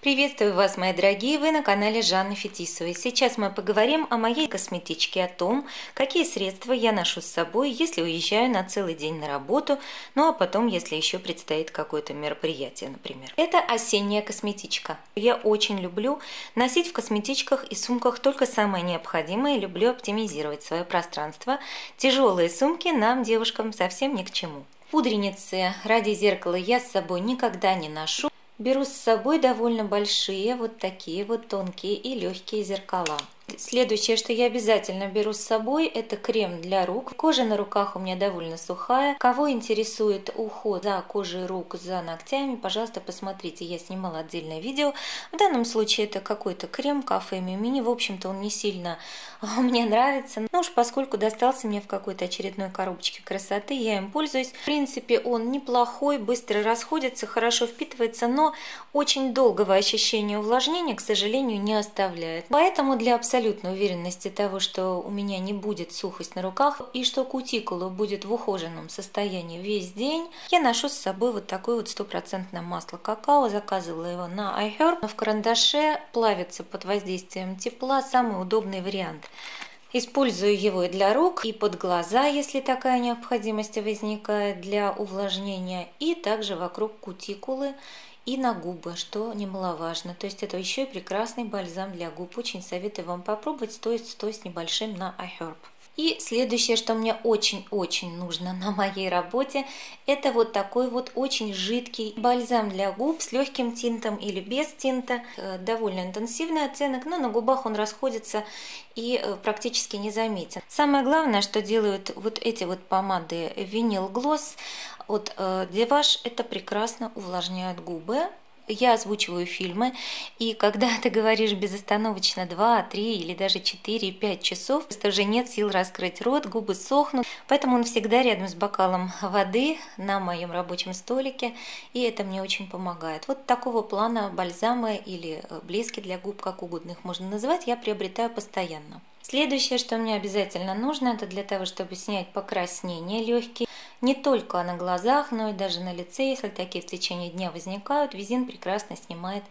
Приветствую вас, мои дорогие, вы на канале Жанны Фетисовой. Сейчас мы поговорим о моей косметичке, о том, какие средства я ношу с собой, если уезжаю на целый день на работу, ну а потом, если еще предстоит какое-то мероприятие, например. Это осенняя косметичка. Я очень люблю носить в косметичках и сумках только самое необходимое, люблю оптимизировать свое пространство. Тяжелые сумки нам, девушкам, совсем ни к чему. Пудреницы ради зеркала я с собой никогда не ношу. Беру с собой довольно большие, вот такие вот тонкие и легкие зеркала. Следующее, что я обязательно беру с собой, это крем для рук. Кожа на руках у меня довольно сухая. Кого интересует уход за кожей рук, за ногтями, пожалуйста, посмотрите. Я снимала отдельное видео. В данном случае это какой-то крем кафе Мимини. В общем-то, он не сильно мне нравится. Но уж поскольку достался мне в какой-то очередной коробочке красоты, я им пользуюсь. В принципе, он неплохой, быстро расходится, хорошо впитывается, но очень долгого ощущения увлажнения, к сожалению, не оставляет. Поэтому для абсолютно абсолютной уверенности того, что у меня не будет сухость на руках и что кутикула будет в ухоженном состоянии весь день, я ношу с собой вот такое вот стопроцентное масло какао. Заказывала его на iHerb. В карандаше плавится под воздействием тепла. Самый удобный вариант. Использую его и для рук, и под глаза, если такая необходимость возникает для увлажнения, и также вокруг кутикулы и на губы, что немаловажно. То есть это еще и прекрасный бальзам для губ. Очень советую вам попробовать, стоит 100 с небольшим на iHerb. И следующее, что мне очень-очень нужно на моей работе, это вот такой вот очень жидкий бальзам для губ с легким тинтом или без тинта. Э, довольно интенсивный оттенок, но на губах он расходится и э, практически не заметен. Самое главное, что делают вот эти вот помады винил глосс от Деваш, это прекрасно увлажняют губы, я озвучиваю фильмы, и когда ты говоришь безостановочно 2, 3 или даже 4, 5 часов, то уже нет сил раскрыть рот, губы сохнут, поэтому он всегда рядом с бокалом воды на моем рабочем столике, и это мне очень помогает. Вот такого плана бальзамы или э, блески для губ, как угодно их можно называть, я приобретаю постоянно. Следующее, что мне обязательно нужно, это для того, чтобы снять покраснение легкие, не только на глазах, но и даже на лице, если такие в течение дня возникают, визин прекрасно снимает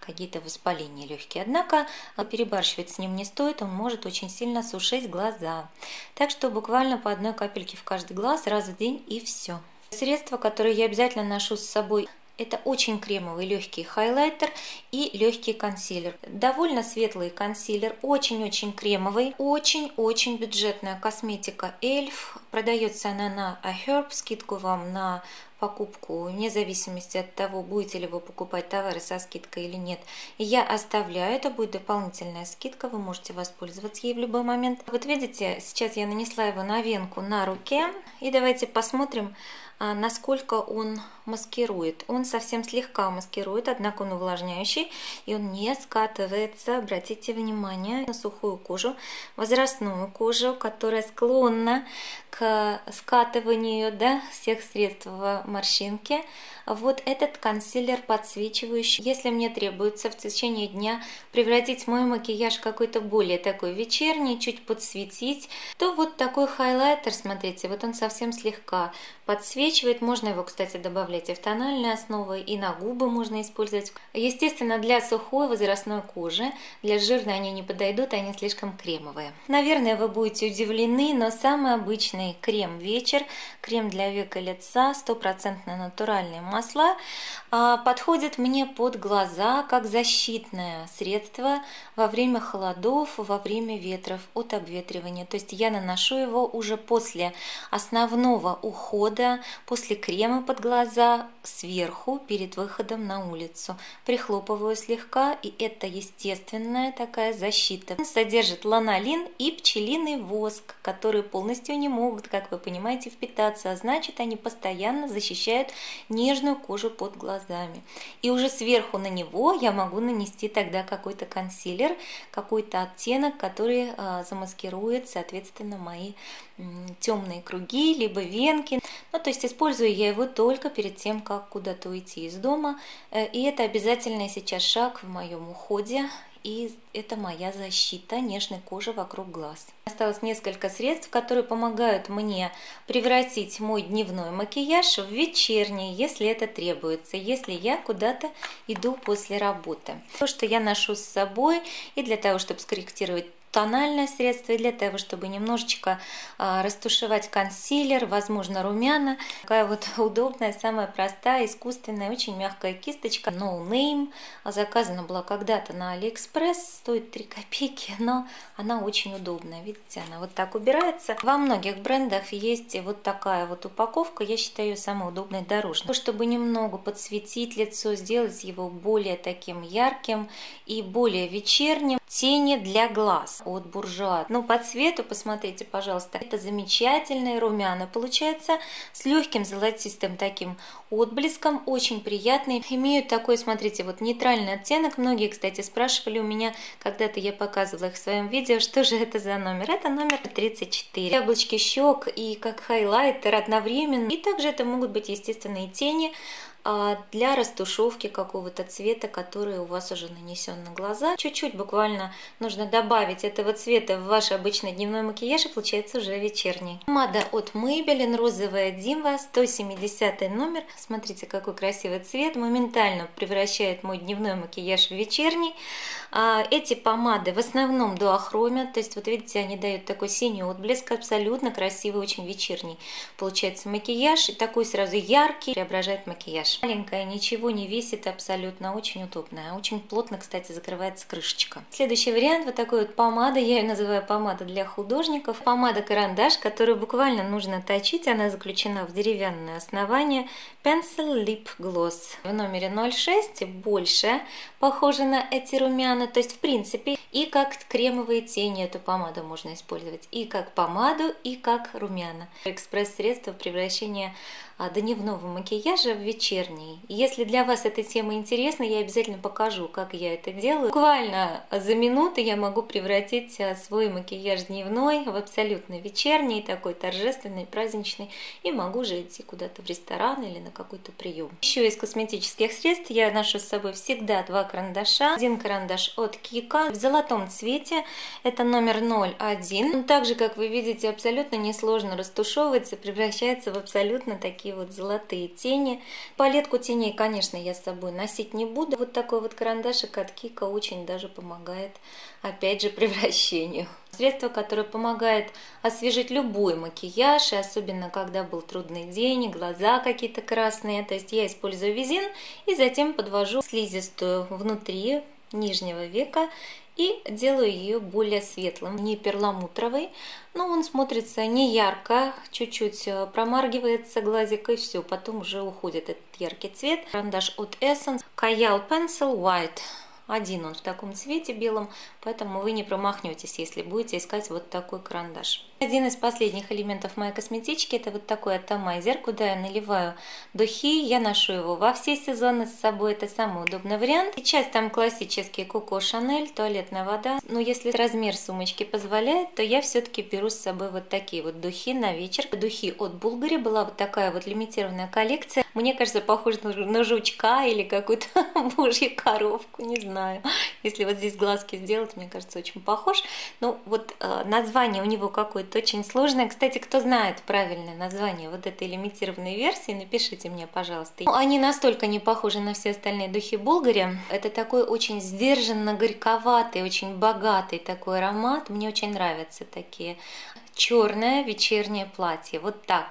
какие-то воспаления легкие. Однако а, перебарщивать с ним не стоит, он может очень сильно сушить глаза. Так что буквально по одной капельке в каждый глаз раз в день и все. Средство, которое я обязательно ношу с собой это очень кремовый легкий хайлайтер и легкий консилер. Довольно светлый консилер, очень-очень кремовый, очень-очень бюджетная косметика Эльф. Продается она на iHerb, скидку вам на покупку, вне зависимости от того, будете ли вы покупать товары со скидкой или нет. Я оставляю, это будет дополнительная скидка, вы можете воспользоваться ей в любой момент. Вот видите, сейчас я нанесла его на венку на руке, и давайте посмотрим, а, насколько он маскирует. Он совсем слегка маскирует, однако он увлажняющий, и он не скатывается. Обратите внимание на сухую кожу, возрастную кожу, которая склонна к скатыванию да, всех средств в морщинке вот этот консилер подсвечивающий. Если мне требуется в течение дня превратить мой макияж какой-то более такой вечерний, чуть подсветить, то вот такой хайлайтер, смотрите, вот он совсем слегка подсвечивает. Можно его, кстати, добавлять и в тональные основы, и на губы можно использовать. Естественно, для сухой возрастной кожи, для жирной они не подойдут, они слишком кремовые. Наверное, вы будете удивлены, но самый обычный крем вечер, крем для века лица, стопроцентно натуральный масла а, подходит мне под глаза как защитное средство во время холодов, во время ветров от обветривания. То есть я наношу его уже после основного ухода, после крема под глаза сверху перед выходом на улицу. Прихлопываю слегка, и это естественная такая защита. Содержит ланолин и пчелиный воск, которые полностью не могут, как вы понимаете, впитаться, а значит они постоянно защищают нежную кожу под глазами. И уже сверху на него я могу нанести тогда какой-то консилер, какой-то оттенок, который э, замаскирует, соответственно, мои темные круги, либо венки. Ну, то есть использую я его только перед тем, как куда-то уйти из дома. Э, и это обязательный сейчас шаг в моем уходе и это моя защита нежной кожи вокруг глаз. Осталось несколько средств, которые помогают мне превратить мой дневной макияж в вечерний, если это требуется, если я куда-то иду после работы. То, что я ношу с собой и для того, чтобы скорректировать тональное средство для того, чтобы немножечко а, растушевать консилер, возможно, румяна. Такая вот удобная, самая простая, искусственная, очень мягкая кисточка No Name. Заказана была когда-то на Алиэкспресс, стоит 3 копейки, но она очень удобная. Видите, она вот так убирается. Во многих брендах есть вот такая вот упаковка, я считаю ее самой удобной дорожной. Чтобы немного подсветить лицо, сделать его более таким ярким и более вечерним. Тени для глаз от буржуа. Ну, по цвету, посмотрите, пожалуйста, это замечательные румяна. Получается с легким золотистым таким отблеском, очень приятные. Имеют такой, смотрите, вот нейтральный оттенок. Многие, кстати, спрашивали у меня, когда-то я показывала их в своем видео, что же это за номер. Это номер 34. Яблочки щек и как хайлайтер одновременно. И также это могут быть, естественно, и тени для растушевки какого-то цвета, который у вас уже нанесен на глаза. Чуть-чуть буквально нужно добавить этого цвета в ваш обычный дневной макияж и получается уже вечерний. Помада от Maybelline, розовая Димва, 170 номер. Смотрите, какой красивый цвет. Моментально превращает мой дневной макияж в вечерний. А, эти помады в основном дуохромят, то есть вот видите, они дают такой синий отблеск, абсолютно красивый, очень вечерний. Получается макияж и такой сразу яркий, преображает макияж. Маленькая, ничего не весит абсолютно, очень удобная. Очень плотно, кстати, закрывается крышечка. Следующий вариант, вот такой вот помада, я ее называю помада для художников. Помада-карандаш, которую буквально нужно точить, она заключена в деревянное основание. Pencil Lip Gloss в номере 06, больше, похоже на эти румяна, то есть в принципе и как кремовые тени эту помаду можно использовать, и как помаду, и как румяна. Экспресс-средство превращения дневного макияжа в вечерний. Если для вас эта тема интересна, я обязательно покажу, как я это делаю. Буквально за минуту я могу превратить а, свой макияж дневной в абсолютно вечерний, такой торжественный, праздничный, и могу же идти куда-то в ресторан или на какой-то прием. Еще из косметических средств я ношу с собой всегда два карандаша. Один карандаш от Кика в золотом цвете, это номер 01. Он также, как вы видите, абсолютно несложно растушевывается, превращается в абсолютно такие такие вот золотые тени. Палетку теней, конечно, я с собой носить не буду. Вот такой вот карандашик от Кика очень даже помогает, опять же, превращению. Средство, которое помогает освежить любой макияж, и особенно когда был трудный день, глаза какие-то красные. То есть я использую визин и затем подвожу слизистую внутри нижнего века и делаю ее более светлым, не перламутровый, но он смотрится не ярко, чуть-чуть э, промаргивается глазик и все, потом уже уходит этот яркий цвет. Карандаш от Essence Kayal Pencil White один он в таком цвете белом, поэтому вы не промахнетесь, если будете искать вот такой карандаш. Один из последних элементов моей косметички это вот такой атомайзер, куда я наливаю духи. Я ношу его во все сезоны с собой, это самый удобный вариант. Сейчас там классический Коко Шанель, туалетная вода. Но если размер сумочки позволяет, то я все-таки беру с собой вот такие вот духи на вечер. Духи от Булгари, была вот такая вот лимитированная коллекция. Мне кажется, похоже на жучка или какую-то божью коровку, не знаю. Если вот здесь глазки сделать, мне кажется, очень похож. Ну вот э, название у него какое-то очень сложно. Кстати, кто знает правильное название вот этой лимитированной версии, напишите мне, пожалуйста. Ну, они настолько не похожи на все остальные духи Булгари. Это такой очень сдержанно горьковатый, очень богатый такой аромат. Мне очень нравятся такие. Черное вечернее платье. Вот так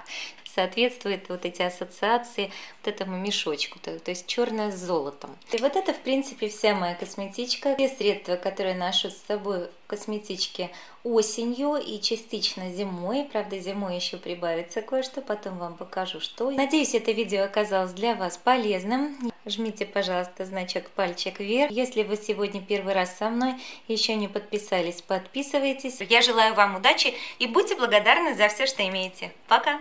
соответствует вот эти ассоциации вот этому мешочку, то, то есть черное с золотом. И вот это, в принципе, вся моя косметичка. Все средства, которые ношу с собой в косметичке осенью и частично зимой. Правда, зимой еще прибавится кое-что, потом вам покажу, что. Надеюсь, это видео оказалось для вас полезным. Жмите, пожалуйста, значок пальчик вверх. Если вы сегодня первый раз со мной, еще не подписались, подписывайтесь. Я желаю вам удачи и будьте благодарны за все, что имеете. Пока!